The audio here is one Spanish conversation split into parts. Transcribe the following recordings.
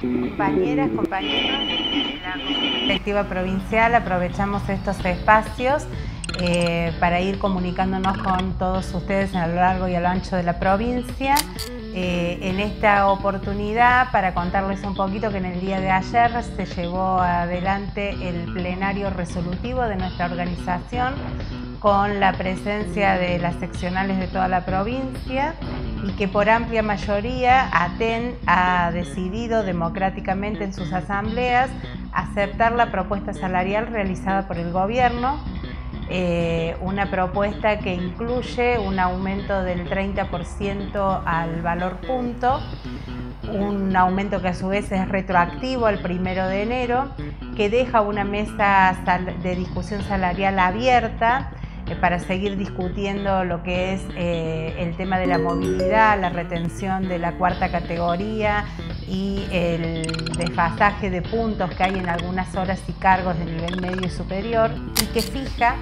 Compañeras, compañeros, la directiva provincial aprovechamos estos espacios eh, para ir comunicándonos con todos ustedes a lo largo y a lo ancho de la provincia. Eh, en esta oportunidad, para contarles un poquito que en el día de ayer se llevó adelante el plenario resolutivo de nuestra organización con la presencia de las seccionales de toda la provincia y que por amplia mayoría ATEN ha decidido democráticamente en sus asambleas aceptar la propuesta salarial realizada por el gobierno eh, una propuesta que incluye un aumento del 30% al valor punto, un aumento que a su vez es retroactivo al primero de enero, que deja una mesa de discusión salarial abierta para seguir discutiendo lo que es eh, el tema de la movilidad, la retención de la cuarta categoría y el desfasaje de puntos que hay en algunas horas y cargos de nivel medio y superior y que fija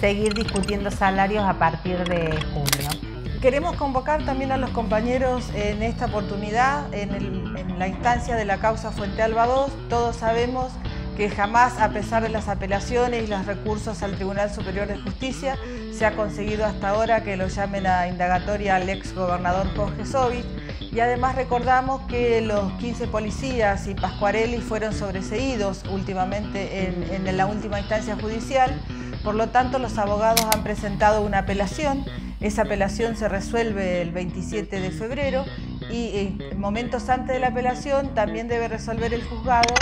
seguir discutiendo salarios a partir de junio. Queremos convocar también a los compañeros en esta oportunidad, en, la instancia de la causa Fuente Alba 2. Todos sabemos que jamás, a pesar de las apelaciones y los recursos al Tribunal Superior de Justicia, se ha conseguido hasta ahora que lo llamen a indagatoria al ex gobernador Jorge Sovich. Y además recordamos que los 15 policías y Pascuarelli fueron sobreseídos últimamente en la última instancia judicial por lo tanto, los abogados han presentado una apelación. Esa apelación se resuelve el 27 de febrero y eh, momentos antes de la apelación también debe resolver el juzgado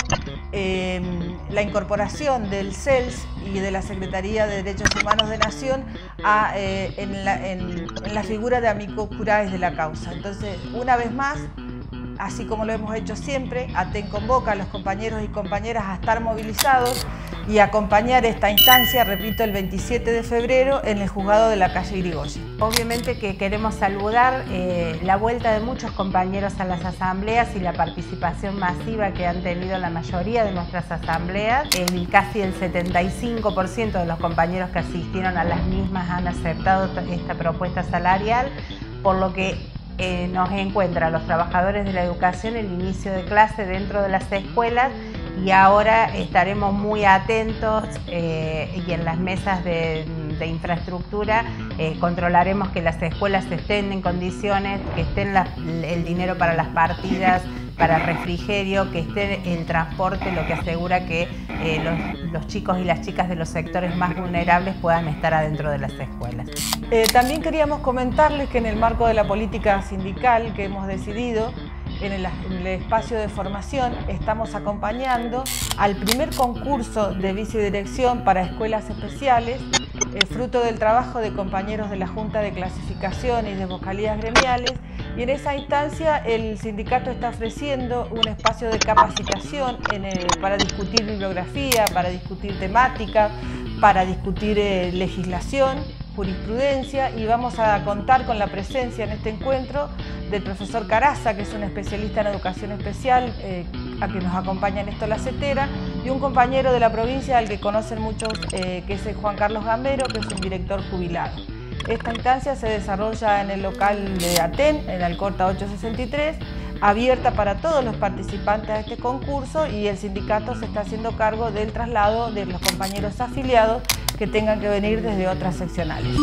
eh, la incorporación del CELS y de la Secretaría de Derechos Humanos de Nación eh, en, la, figura de amigos curaes de la causa. Entonces, una vez más, así como lo hemos hecho siempre, ATEN convoca a los compañeros y compañeras a estar movilizados y acompañar esta instancia, repito, el 27 de febrero en el juzgado de la calle Irigoyen. Obviamente que queremos saludar eh, la vuelta de muchos compañeros a las asambleas y la participación masiva que han tenido la mayoría de nuestras asambleas. Casi el 75% de los compañeros que asistieron a las mismas han aceptado esta propuesta salarial, por lo que eh, nos encuentra a los trabajadores de la educación el inicio de clase dentro de las escuelas y ahora estaremos muy atentos eh, y en las mesas de, infraestructura eh, controlaremos que las escuelas estén en condiciones, que estén el dinero para las partidas, para refrigerio, que esté el transporte, lo que asegura que eh, los, chicos y las chicas de los sectores más vulnerables puedan estar adentro de las escuelas. también queríamos comentarles que en el marco de la política sindical que hemos decidido, en el, espacio de formación estamos acompañando al primer concurso de vicedirección para escuelas especiales, eh, fruto del trabajo de compañeros de la Junta de Clasificación y de Vocalías Gremiales, y en esa instancia el sindicato está ofreciendo un espacio de capacitación para discutir bibliografía, para discutir temática, para discutir eh, legislación jurisprudencia y vamos a contar con la presencia en este encuentro del profesor Caraza, que es un especialista en educación especial, eh, a que nos acompaña en esto la CETERA, y un compañero de la provincia al que conocen muchos, eh, que es Juan Carlos Gambero, que es un director jubilado. Esta instancia se desarrolla en el local de Aten, en Alcorta 863, abierta para todos los participantes de este concurso y el sindicato se está haciendo cargo del traslado de los compañeros afiliados que tengan que venir desde otras seccionales.